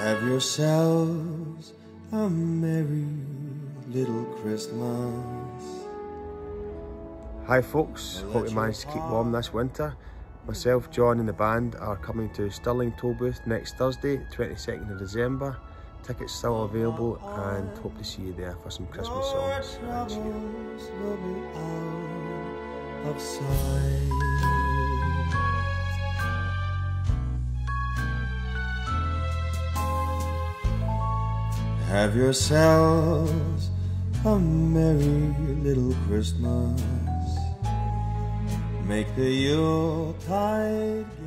Have yourselves a merry little Christmas. Hi folks, hope you managed to keep warm this winter. Myself, Jon and the band are coming to Stirling Tolbooth next Thursday, 22nd of December. Tickets still available and hope to see you there for some Christmas songs. Thanks, Have yourselves a merry little Christmas. Make the Yuletide.